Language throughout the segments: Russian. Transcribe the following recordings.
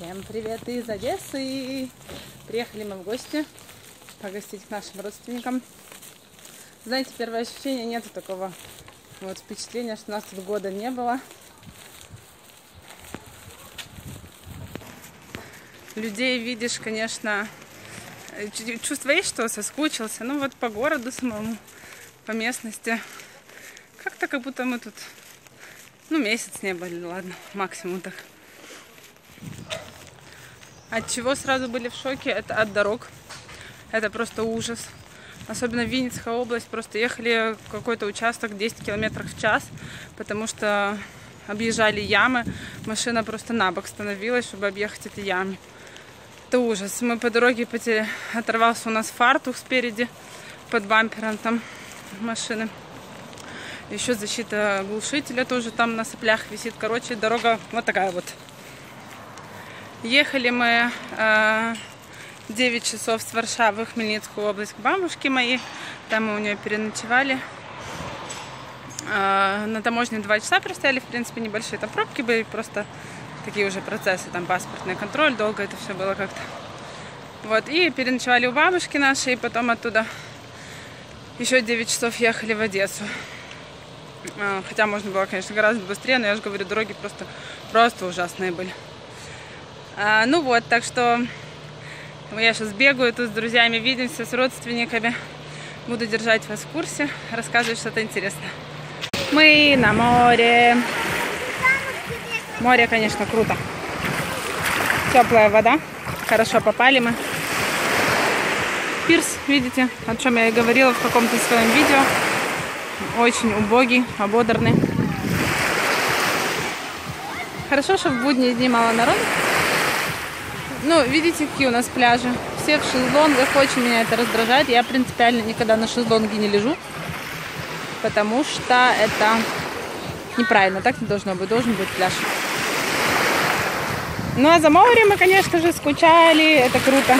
Всем привет из Одессы! Приехали мы в гости погостить к нашим родственникам. Знаете, первое ощущение нету такого вот впечатления, что нас тут года не было. Людей видишь, конечно, чувство есть, что соскучился. Ну вот по городу самому, по местности. Как-то как будто мы тут, ну месяц не были, ладно, максимум так. От чего сразу были в шоке? Это от дорог. Это просто ужас. Особенно Винницкая область. Просто ехали какой-то участок 10 километров в час, потому что объезжали ямы. Машина просто на бок становилась, чтобы объехать эти ямы. Это ужас. Мы по дороге потери... оторвался у нас фартух спереди под бампером там машины. Еще защита глушителя тоже там на соплях висит. Короче, дорога вот такая вот. Ехали мы э, 9 часов с Варшавы в Хмельницкую область к бабушке моей. Там мы у нее переночевали. Э, на таможне 2 часа простояли, в принципе, небольшие там пробки были, просто такие уже процессы, там паспортный контроль, долго это все было как-то. Вот, и переночевали у бабушки нашей, и потом оттуда еще 9 часов ехали в Одессу. Э, хотя можно было, конечно, гораздо быстрее, но я же говорю, дороги просто, просто ужасные были. А, ну вот, так что я сейчас бегаю тут с друзьями, видимся, с родственниками. Буду держать вас в курсе, рассказывать что-то интересное. Мы на море. Море, конечно, круто. Теплая вода. Хорошо попали мы. Пирс, видите, о чем я и говорила в каком-то своем видео. Очень убогий, ободранный. Хорошо, что в будние дни мало народу. Ну, видите, какие у нас пляжи. Все в шезлонгах, очень меня это раздражает. Я принципиально никогда на шезлонге не лежу, потому что это неправильно, так не должно быть, должен быть пляж. Ну а за морем мы, конечно же, скучали, это круто.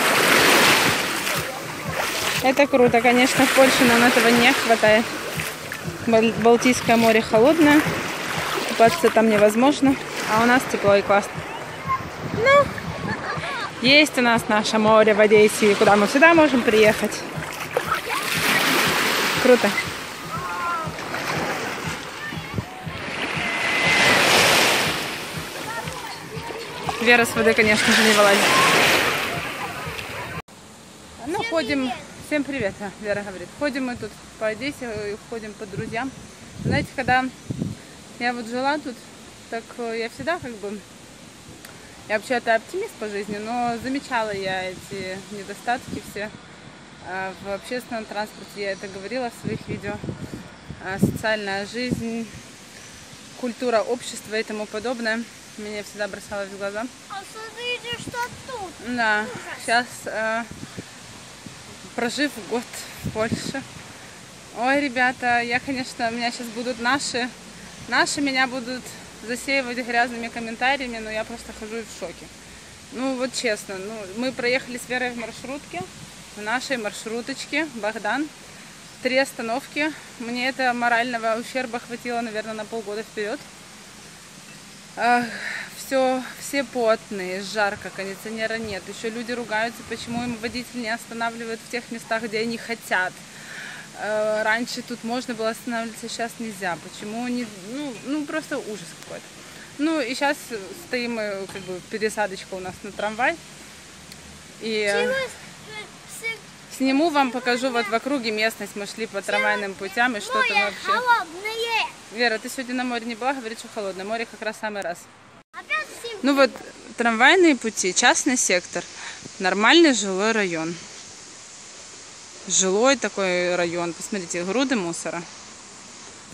Это круто, конечно, в Польше нам этого не хватает. Балтийское море холодное, купаться там невозможно, а у нас тепло и классно. Ну, есть у нас наше море в Одессе, куда мы всегда можем приехать. Круто. Вера с воды, конечно же, не вылазит. Ну, ходим... Всем привет, Вера говорит. Ходим мы тут по Одессе, ходим по друзьям. Знаете, когда я вот жила тут, так я всегда как бы я вообще-то оптимист по жизни, но замечала я эти недостатки все. А, в общественном транспорте я это говорила в своих видео. А, социальная жизнь, культура общества и тому подобное. Меня всегда бросалось в глаза. А смотрите, что тут. Да, сейчас, э, прожив год в Польше. Ой, ребята, я, конечно, меня сейчас будут наши, наши меня будут засеивать грязными комментариями, но я просто хожу в шоке. Ну вот честно, ну, мы проехали с Верой в маршрутке, в нашей маршруточке, Богдан. Три остановки. Мне это морального ущерба хватило, наверное, на полгода вперед. Все, все потные, жарко, кондиционера нет. Еще люди ругаются, почему им водитель не останавливает в тех местах, где они хотят. Э, раньше тут можно было останавливаться, сейчас нельзя. Почему? Не, ну, ну, просто ужас какой-то. Ну, и сейчас стоим, мы, как бы, пересадочка у нас на трамвай. И сниму вам, покажу вот в округе местность. Мы шли по трамвайным путям, и что-то вообще... холодное. Вера, ты сегодня на море не была, говорит, что холодное. Море как раз самый раз. Ну вот, трамвайные пути, частный сектор, нормальный жилой район жилой такой район. Посмотрите, груды мусора.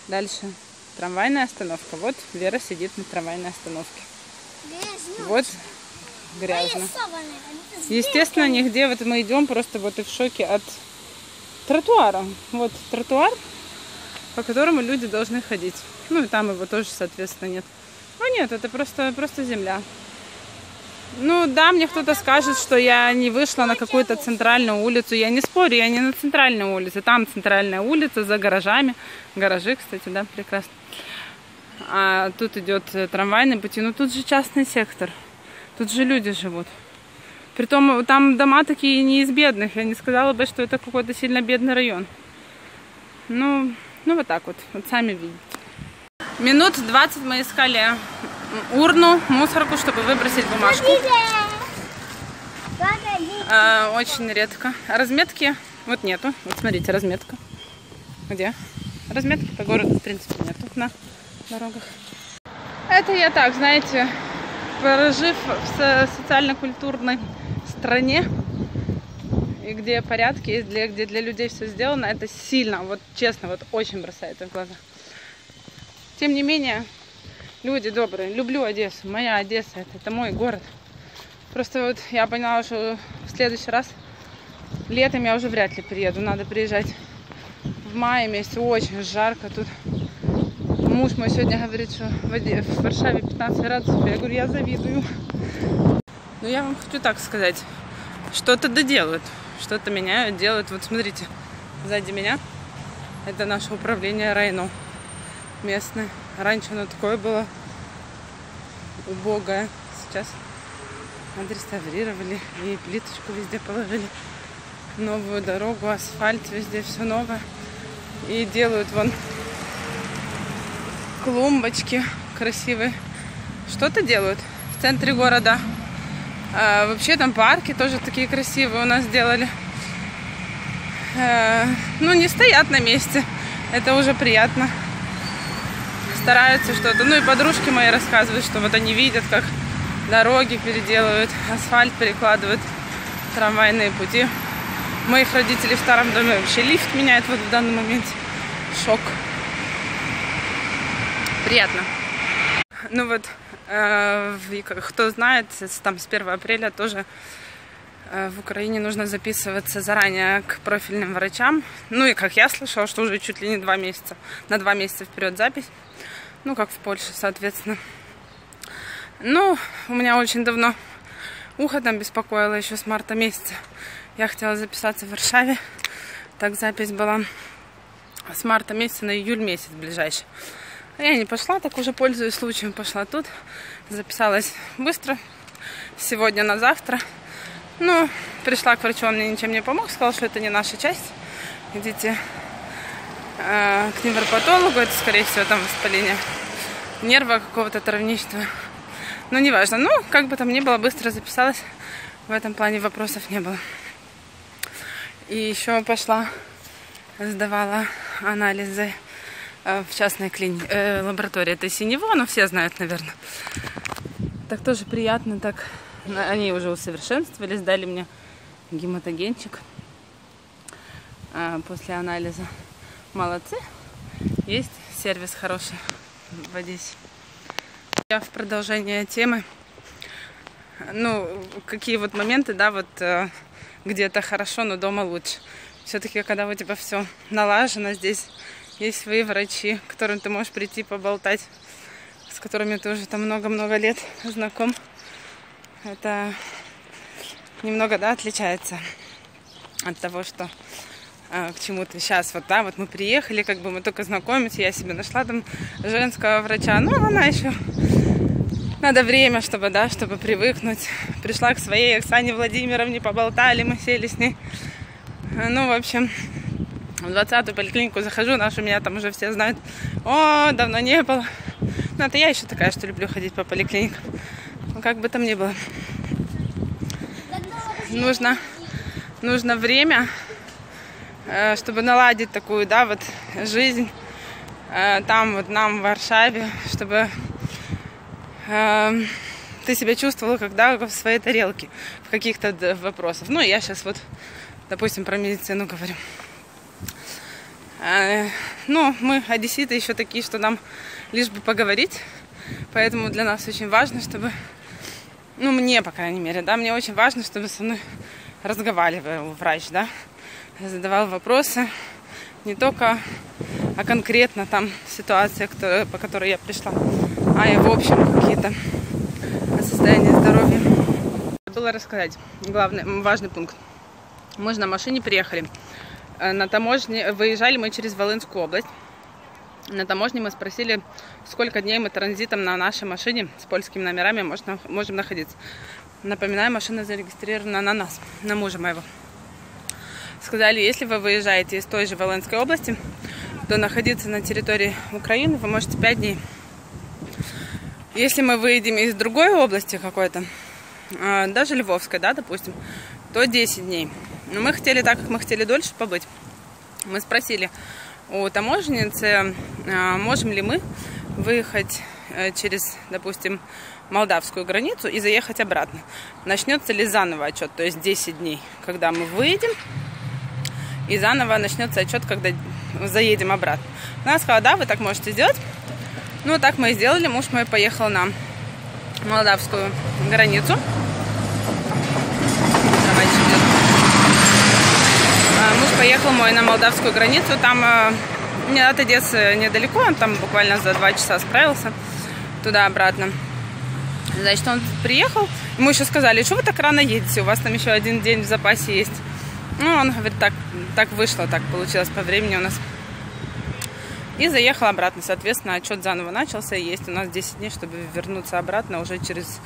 Дальше трамвайная остановка. Вот Вера сидит на трамвайной остановке. Вот грязно. Естественно, нигде вот мы идем, просто вот и в шоке от тротуара. Вот тротуар, по которому люди должны ходить. Ну и там его тоже, соответственно, нет. Ну нет, это просто, просто земля. Ну да, мне кто-то скажет, что я не вышла на какую-то центральную улицу. Я не спорю, я не на центральной улице. Там центральная улица за гаражами. Гаражи, кстати, да, прекрасно. А тут идет трамвайный пути. Ну тут же частный сектор. Тут же люди живут. Притом там дома такие не из бедных. Я не сказала бы, что это какой-то сильно бедный район. Ну, ну вот так вот. Вот сами видите. Минут 20 мы искали урну, мусорку, чтобы выбросить бумажку. А, очень редко. Разметки вот нету. Вот смотрите, разметка. Где? Разметки по городу, в принципе, нету на дорогах. Это я так, знаете, прожив в социально-культурной стране, и где порядки есть, где, где для людей все сделано, это сильно, вот честно, вот очень бросает в глаза. Тем не менее, люди добрые, люблю Одессу, моя Одесса, это, это мой город. Просто вот я поняла, что в следующий раз летом я уже вряд ли приеду, надо приезжать в мае месяце, очень жарко тут. Муж мой сегодня говорит, что в, Оде... в Варшаве 15 градусов, я говорю, я завидую. Но я вам хочу так сказать, что-то доделают, что-то меняют, делают. Вот смотрите, сзади меня это наше управление Райно местное. Раньше оно такое было убогое. Сейчас отреставрировали и плиточку везде положили. Новую дорогу, асфальт, везде все новое. И делают вон клумбочки красивые. Что-то делают в центре города. А, вообще там парки тоже такие красивые у нас сделали. А, ну, не стоят на месте. Это уже приятно стараются что-то. Ну и подружки мои рассказывают, что вот они видят, как дороги переделывают, асфальт перекладывают, трамвайные пути. Моих родителей в старом доме вообще лифт меняет вот в данный момент. Шок. Приятно. Ну вот, э, кто знает, там с 1 апреля тоже э, в Украине нужно записываться заранее к профильным врачам. Ну и как я слышала, что уже чуть ли не два месяца, на два месяца вперед запись. Ну, как в Польше, соответственно. Ну, у меня очень давно ухо там беспокоило еще с марта месяца. Я хотела записаться в Варшаве. Так запись была с марта месяца на июль месяц ближайший. А я не пошла, так уже пользуюсь случаем, пошла тут. Записалась быстро, сегодня на завтра. Ну, пришла к врачу, он мне ничем не помог, сказал, что это не наша часть. Идите Э, к невропатологу, это, скорее всего, там воспаление нерва какого-то травничного. Ну, неважно. Ну, как бы там ни было, быстро записалась. В этом плане вопросов не было. И еще пошла, сдавала анализы э, в частной клинике, э, лаборатории. Это Синево, но все знают, наверное. Так тоже приятно, так они уже усовершенствовали, сдали мне гематогенчик э, после анализа молодцы. Есть сервис хороший в Одессе. Я в продолжение темы. Ну, какие вот моменты, да, вот э, где-то хорошо, но дома лучше. Все-таки, когда у тебя все налажено, здесь есть свои врачи, к которым ты можешь прийти поболтать, с которыми ты уже там много-много лет знаком. Это немного, да, отличается от того, что а, к чему-то сейчас вот да вот мы приехали как бы мы только знакомимся я себе нашла там женского врача. Ну она еще надо время чтобы да чтобы привыкнуть. Пришла к своей Оксане Владимировне поболтали мы сели с ней. Ну в общем в 20-ю поликлинику захожу нашу меня там уже все знают. О давно не было. Ну это я еще такая что люблю ходить по поликлиникам. Ну, как бы там ни было. Нужно нужно время чтобы наладить такую, да, вот жизнь э, там вот нам в Варшаве, чтобы э, ты себя чувствовала, когда в своей тарелке в каких-то вопросах. Ну, я сейчас вот, допустим, про медицину говорю. Ну, мы, одесситы, еще такие, что нам лишь бы поговорить. Поэтому для нас очень важно, чтобы, ну, мне, по крайней мере, да, мне очень важно, чтобы со мной разговаривал врач, да, задавал вопросы не только а конкретно там ситуация, по которой я пришла, а и в общем какие-то состояния здоровья. Было рассказать главный, важный пункт. Мы же на машине приехали. Э, на таможне выезжали мы через Волынскую область. На таможне мы спросили, сколько дней мы транзитом на нашей машине с польскими номерами можем находиться. Напоминаю, машина зарегистрирована на нас, на мужа моего. Сказали, если вы выезжаете из той же Волынской области, то находиться на территории Украины вы можете 5 дней. Если мы выедем из другой области какой-то, а, даже Львовской, да, допустим, то 10 дней. Но мы хотели, так как мы хотели дольше побыть, мы спросили, у таможенницы, а, можем ли мы выехать э, через, допустим, молдавскую границу и заехать обратно. Начнется ли заново отчет, то есть 10 дней, когда мы выедем, и заново начнется отчет, когда заедем обратно. Она сказала, да, вы так можете сделать. Ну, так мы и сделали. Муж мой поехал на молдавскую границу. А, муж поехал мой на молдавскую границу. Там не от Одессы недалеко, он там буквально за два часа справился туда-обратно. Значит, он приехал, ему еще сказали, что вы так рано едете, у вас там еще один день в запасе есть. Ну, он говорит, так, так вышло, так получилось по времени у нас. И заехал обратно. Соответственно, отчет заново начался. Есть у нас 10 дней, чтобы вернуться обратно уже через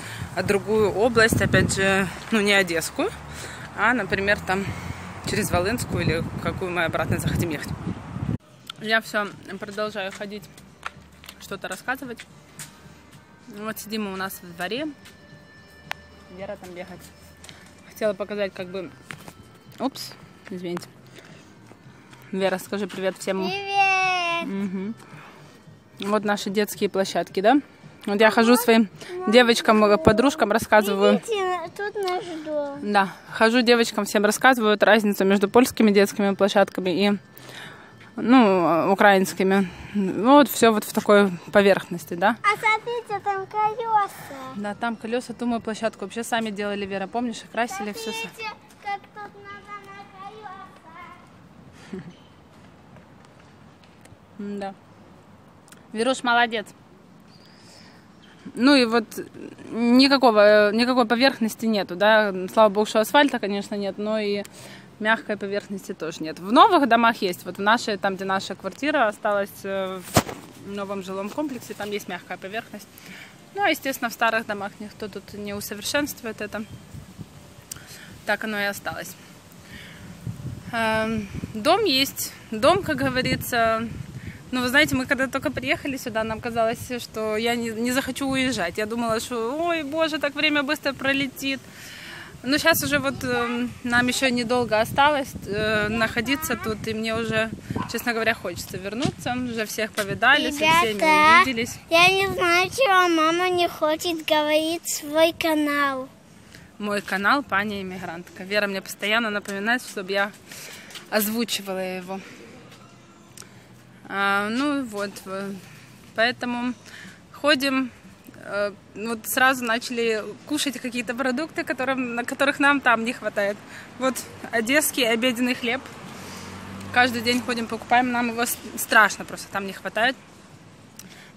другую область. Опять же, ну не Одесскую, а, например, там через Волынскую или какую мы обратно захотим ехать. Я все продолжаю ходить, что-то рассказывать. Вот сидим мы у нас в дворе. Вера там бегать. Хотела показать, как бы... Упс, извините. Вера, скажи привет всем. Привет! Угу. Вот наши детские площадки, да? Вот я хожу своим девочкам, подружкам, рассказываю. Видите, тут наш дом. Да, хожу девочкам, всем рассказываю разницу между польскими детскими площадками и ну, украинскими. Вот все вот в такой поверхности, да? А смотрите, там колеса. Да, там колеса, ту мы площадку вообще сами делали, Вера, помнишь, красили все. Смотрите, как тут надо на колеса. Да. Веруш, молодец. Ну и вот никакого, никакой поверхности нету, да. Слава богу, что асфальта, конечно, нет, но и мягкой поверхности тоже нет. В новых домах есть. Вот в нашей, там, где наша квартира осталась э, в новом жилом комплексе, там есть мягкая поверхность. Ну, а, естественно, в старых домах никто тут не усовершенствует это. Так оно и осталось. Эм, дом есть. Дом, как говорится, ну, вы знаете, мы когда только приехали сюда, нам казалось, что я не, не захочу уезжать. Я думала, что, ой, боже, так время быстро пролетит. Ну, сейчас уже вот э, нам еще недолго осталось э, находиться тут, и мне уже, честно говоря, хочется вернуться. Уже всех повидали, Ребята, со всеми увиделись. Я не знаю, чего мама не хочет говорить свой канал. Мой канал Паня Иммигрантка. Вера мне постоянно напоминает, чтобы я озвучивала его. А, ну вот, поэтому ходим Э, вот сразу начали кушать какие-то продукты, которым, на которых нам там не хватает. Вот одесский обеденный хлеб. Каждый день ходим, покупаем, нам его страшно просто там не хватает.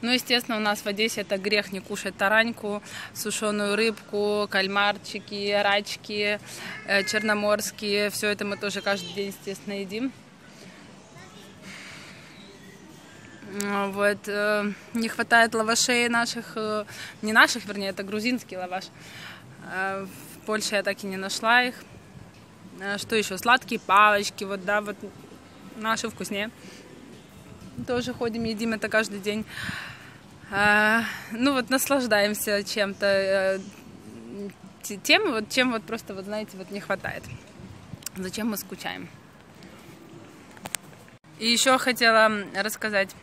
Ну, естественно, у нас в Одессе это грех не кушать тараньку, сушеную рыбку, кальмарчики, рачки, э, черноморские. Все это мы тоже каждый день, естественно, едим. Вот. Э, не хватает лавашей наших, э, не наших, вернее, это грузинский лаваш. Э, в Польше я так и не нашла их. Что еще? Сладкие палочки, вот, да, вот наши вкуснее. Тоже ходим, едим это каждый день. Ну вот наслаждаемся чем-то, тем, вот, чем вот просто, вот знаете, вот не хватает. Зачем мы скучаем. И еще хотела рассказать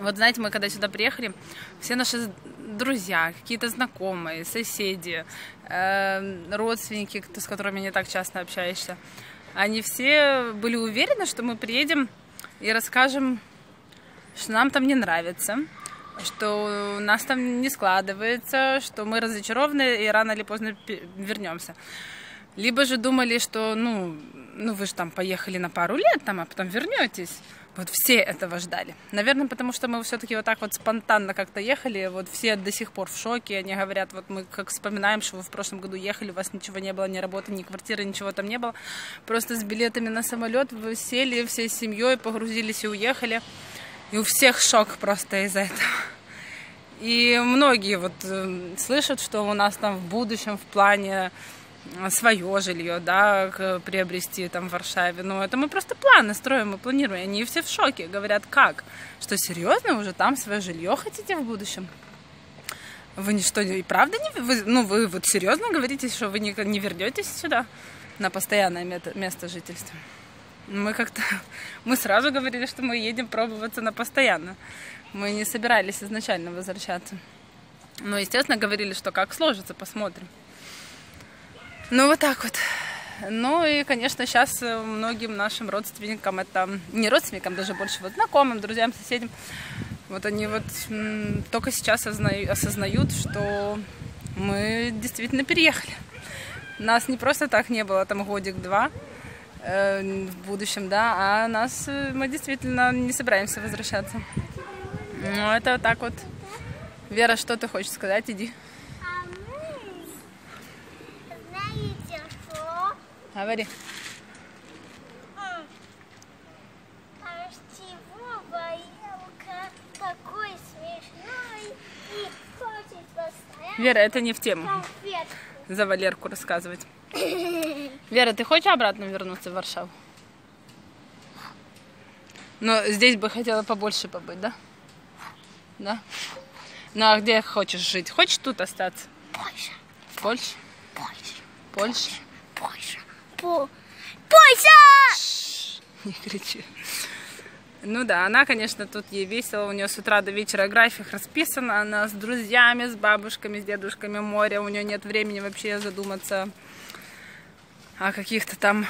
вот знаете, мы когда сюда приехали, все наши друзья, какие-то знакомые, соседи, э, родственники, с которыми не так часто общаешься, они все были уверены, что мы приедем и расскажем, что нам там не нравится, что у нас там не складывается, что мы разочарованы и рано или поздно вернемся. Либо же думали, что ну, ну вы же там поехали на пару лет, там, а потом вернетесь. Вот все этого ждали. Наверное, потому что мы все-таки вот так вот спонтанно как-то ехали. Вот все до сих пор в шоке. Они говорят, вот мы как вспоминаем, что вы в прошлом году ехали, у вас ничего не было, ни работы, ни квартиры, ничего там не было. Просто с билетами на самолет вы сели всей семьей, погрузились и уехали. И у всех шок просто из-за этого. И многие вот э, слышат, что у нас там в будущем в плане свое жилье, да, приобрести там в Варшаве. Ну, это мы просто планы строим, мы планируем. Они все в шоке, говорят, как? Что, серьезно, уже там свое жилье хотите в будущем? Вы не что, и правда не... Вы, ну, вы вот серьезно говорите, что вы не, не вернетесь сюда на постоянное место жительства? Мы как-то... Мы сразу говорили, что мы едем пробоваться на постоянно. Мы не собирались изначально возвращаться. Но, естественно, говорили, что как сложится, посмотрим. Ну, вот так вот. Ну и, конечно, сейчас многим нашим родственникам, это не родственникам, даже больше вот знакомым, друзьям, соседям, вот они вот только сейчас осознают, что мы действительно переехали. Нас не просто так не было там годик-два э, в будущем, да, а нас э, мы действительно не собираемся возвращаться. Ну, это так вот. Вера, что ты хочешь сказать? Иди. А мы, знаете Говори. такой смешной и хочет постоянно Вера, это не в тему. конфетку. За Валерку рассказывать. Вера, ты хочешь обратно вернуться в Варшаву? Но здесь бы хотела побольше побыть, да? Да? Ну а где хочешь жить? Хочешь тут остаться? Польша, В Польше? Польша, Польша? Польша. По... Польша! Не кричи. Ну да, она, конечно, тут ей весело. У нее с утра до вечера график расписан. Она с друзьями, с бабушками, с дедушками море. У нее нет времени вообще задуматься о каких-то там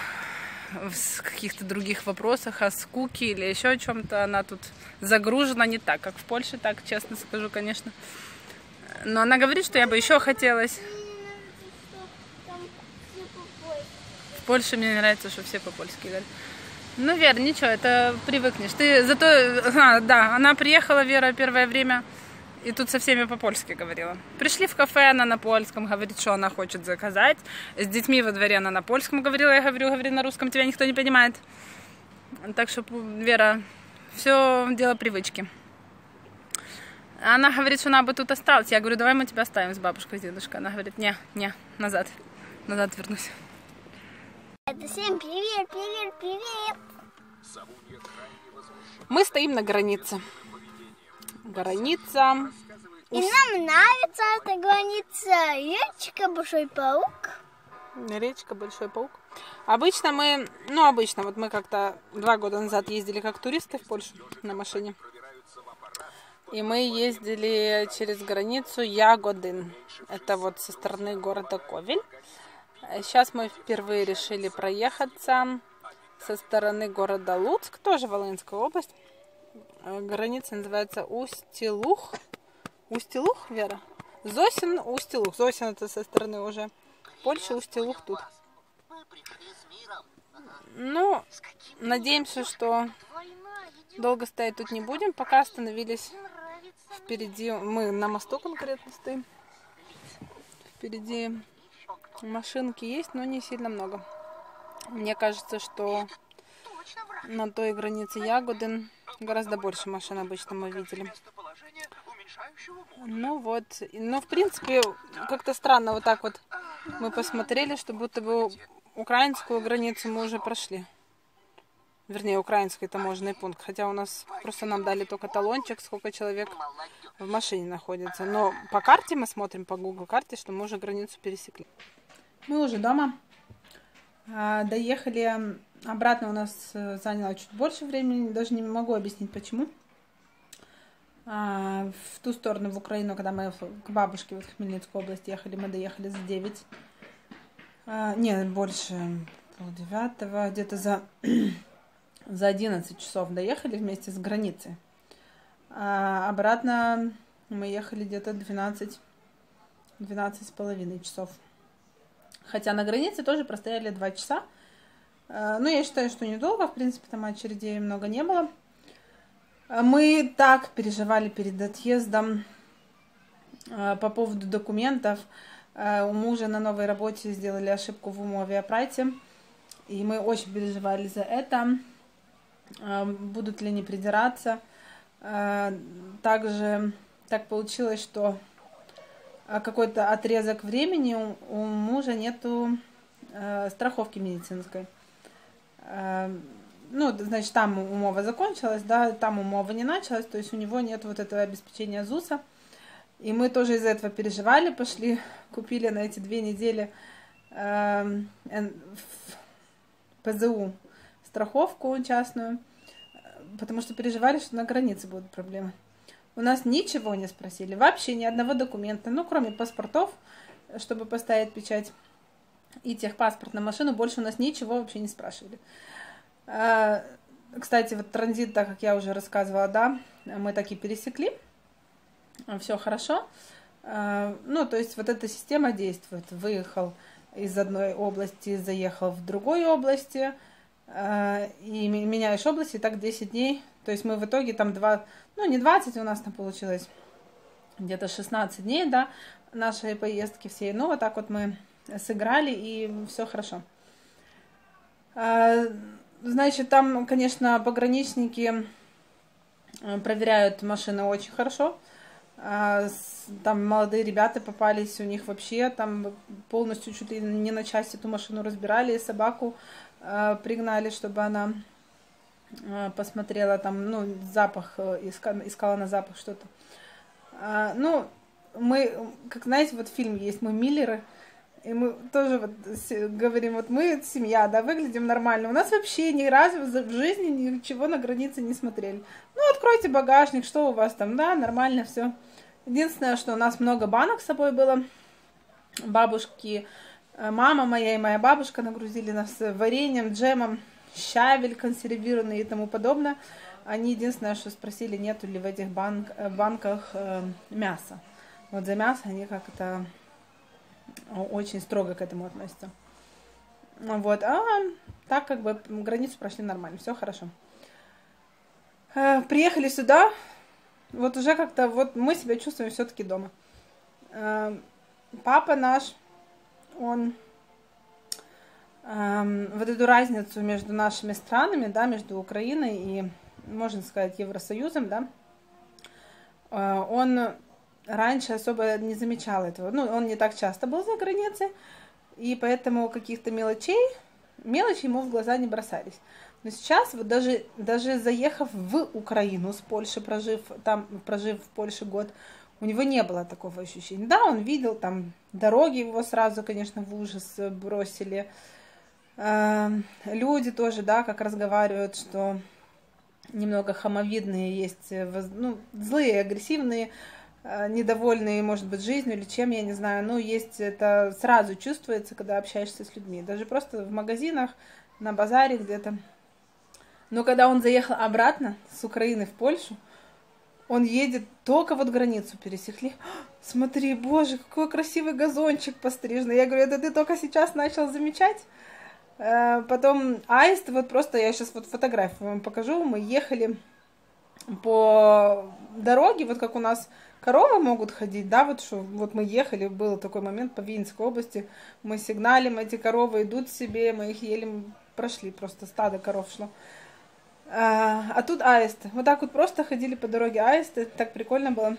в каких-то других вопросах, о скуке или еще о чем-то. Она тут загружена не так, как в Польше, так честно скажу, конечно. Но она говорит, что я бы еще хотелось. В Польше мне нравится, что все по-польски говорят. Ну, Вера, ничего, это привыкнешь. Ты зато, а, да, она приехала, Вера, первое время, и тут со всеми по-польски говорила. Пришли в кафе, она на польском говорит, что она хочет заказать. С детьми во дворе она на польском говорила, я говорю, говори на русском, тебя никто не понимает. Так что, Вера, все дело привычки. Она говорит, что она бы тут осталась. Я говорю, давай мы тебя оставим с бабушкой, с дедушкой. Она говорит, не, не, назад, назад вернусь. Это всем привет, привет, привет. Мы стоим на границе. Граница. И нам нравится эта граница. Речка Большой Паук. Речка Большой Паук. Обычно мы, ну обычно, вот мы как-то два года назад ездили как туристы в Польшу на машине. И мы ездили через границу Ягодин. Это вот со стороны города Ковель. Сейчас мы впервые решили проехаться со стороны города Луцк, тоже Волынская область. Граница называется Устилух. Устилух, Вера? Зосин, Устилух. Зосин это со стороны уже Польши, Устилух тут. Ну, надеемся, что долго стоять тут не будем. Пока остановились впереди. Мы на мосту конкретно стоим. Впереди машинки есть, но не сильно много. Мне кажется, что на той границе Ягодин гораздо больше машин обычно мы видели. Ну вот, ну в принципе как-то странно вот так вот мы посмотрели, что будто бы украинскую границу мы уже прошли. Вернее, украинский таможенный пункт. Хотя у нас просто нам дали только талончик, сколько человек в машине находится. Но по карте мы смотрим, по Google карте, что мы уже границу пересекли. Мы уже дома. А, доехали обратно у нас э, заняло чуть больше времени. Даже не могу объяснить почему. А, в ту сторону, в Украину, когда мы к бабушке в Хмельницкую область ехали, мы доехали за 9. А, нет, больше полдевятого, где-то за, за 11 часов доехали вместе с границей. А обратно мы ехали где-то 12, 12 с половиной часов. Хотя на границе тоже простояли 2 часа. А, ну, я считаю, что недолго, в принципе, там очередей много не было. А мы так переживали перед отъездом а, по поводу документов. У мужа на новой работе сделали ошибку в умове И мы очень переживали за это. Будут ли они придираться. Также так получилось, что какой-то отрезок времени у мужа нету страховки медицинской ну, значит, там умова закончилась, да, там умова не началась, то есть у него нет вот этого обеспечения ЗУСа. И мы тоже из-за этого переживали, пошли, купили на эти две недели э, ПЗУ страховку частную, потому что переживали, что на границе будут проблемы. У нас ничего не спросили, вообще ни одного документа, ну, кроме паспортов, чтобы поставить печать и техпаспорт на машину, больше у нас ничего вообще не спрашивали. А, кстати, вот транзит, так как я уже рассказывала, да, мы так и пересекли. Все хорошо. А, ну, то есть вот эта система действует. Выехал из одной области, заехал в другой области, а, и меняешь область, и так 10 дней. То есть мы в итоге там два, ну не 20 у нас там получилось, где-то 16 дней, да, нашей поездки всей. Ну, вот так вот мы сыграли, и все хорошо. Значит, там, конечно, пограничники э, проверяют машины очень хорошо. А, там молодые ребята попались, у них вообще там полностью чуть ли не на части эту машину разбирали, собаку э, пригнали, чтобы она посмотрела там, ну, запах, искала, искала на запах что-то. А, ну, мы, как знаете, вот фильм есть «Мы Миллеры», и мы тоже вот говорим, вот мы семья, да, выглядим нормально. У нас вообще ни разу в жизни ничего на границе не смотрели. Ну, откройте багажник, что у вас там, да, нормально все. Единственное, что у нас много банок с собой было. Бабушки, э, мама моя и моя бабушка нагрузили нас вареньем, джемом, щавель консервированный и тому подобное. Они единственное, что спросили, нету ли в этих банк, э, банках э, мяса. Вот за мясо они как-то очень строго к этому относятся. Вот, а так как бы границу прошли нормально, все хорошо. Э, приехали сюда, вот уже как-то вот мы себя чувствуем все-таки дома. Э, папа наш, он вот эту разницу между нашими странами, да, между Украиной и, можно сказать, Евросоюзом, да, э, он раньше особо не замечал этого. Ну, он не так часто был за границей, и поэтому каких-то мелочей, мелочи ему в глаза не бросались. Но сейчас, вот даже, даже заехав в Украину с Польши, прожив там, прожив в Польше год, у него не было такого ощущения. Да, он видел там дороги его сразу, конечно, в ужас бросили. Э, люди тоже, да, как разговаривают, что немного хамовидные есть, ну, злые, агрессивные Э, недовольные, может быть, жизнью или чем, я не знаю. Ну, есть это сразу чувствуется, когда общаешься с людьми. Даже просто в магазинах, на базаре где-то. Но когда он заехал обратно с Украины в Польшу, он едет, только вот границу пересекли. Смотри, боже, какой красивый газончик постриженный. Я говорю, это ты только сейчас начал замечать? Э, потом аист, вот просто я сейчас вот фотографию вам покажу. Мы ехали по дороге, вот как у нас коровы могут ходить, да, вот что, вот мы ехали, был такой момент по Винской области, мы сигналим, эти коровы идут себе, мы их еле прошли, просто стадо коров шло. А, а тут аисты. Вот так вот просто ходили по дороге аисты, так прикольно было.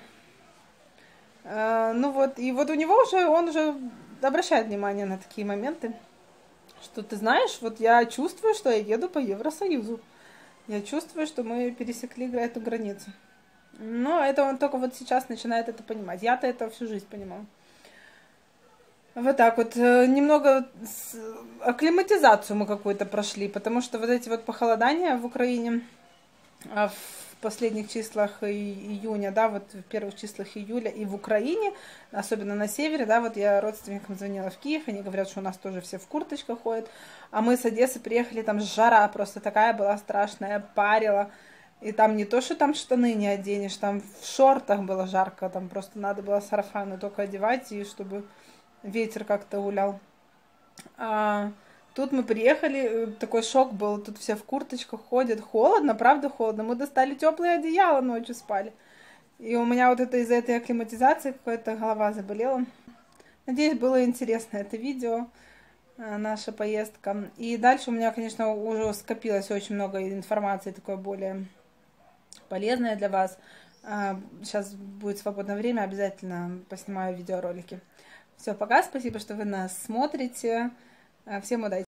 А, ну вот, и вот у него уже, он уже обращает внимание на такие моменты, что ты знаешь, вот я чувствую, что я еду по Евросоюзу. Я чувствую, что мы пересекли эту границу. Но это он только вот сейчас начинает это понимать. Я-то это всю жизнь понимал. Вот так вот. Э, немного акклиматизацию мы какую-то прошли, потому что вот эти вот похолодания в Украине а в последних числах июня, да, вот в первых числах июля и в Украине, особенно на севере, да, вот я родственникам звонила в Киев, они говорят, что у нас тоже все в курточках ходят, а мы с Одессы приехали, там жара просто такая была страшная, парила, и там не то, что там штаны не оденешь, там в шортах было жарко, там просто надо было сарафаны только одевать, и чтобы ветер как-то гулял. А тут мы приехали, э, такой шок был, тут все в курточках ходят, холодно, правда холодно. Мы достали теплые одеяла, ночью спали. И у меня вот это из-за этой акклиматизации какая-то голова заболела. Надеюсь, было интересно это видео, э, наша поездка. И дальше у меня, конечно, уже скопилось очень много информации такой более полезное для вас. Сейчас будет свободное время, обязательно поснимаю видеоролики. Все, пока, спасибо, что вы нас смотрите. Всем удачи!